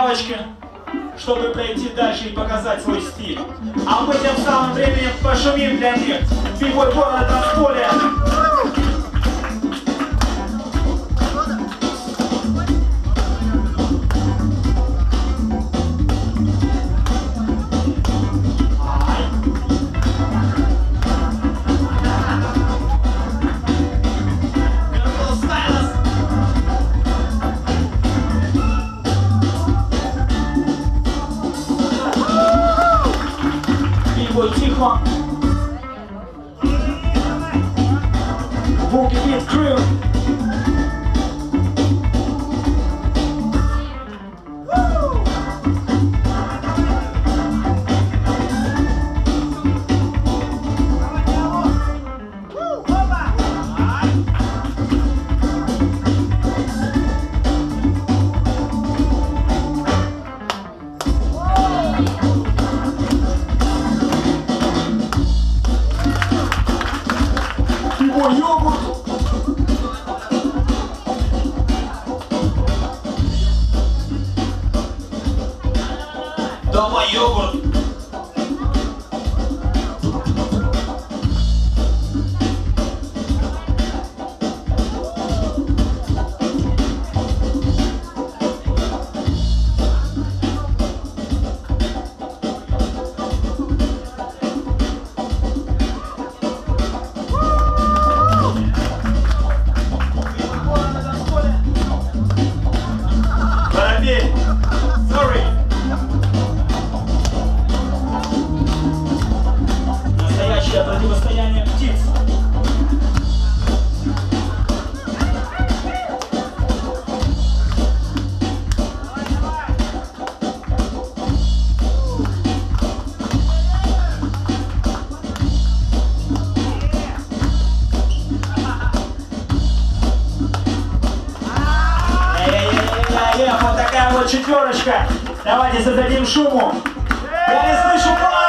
Девочки, чтобы пройти дальше и показать свой стиль. А мы тем самым временем пошумим для них. Бегой города Seahawk. Won't crew. Йогурт. Давай йогурт. Такая вот четверочка. Давайте создадим шуму. Я не слышу пара.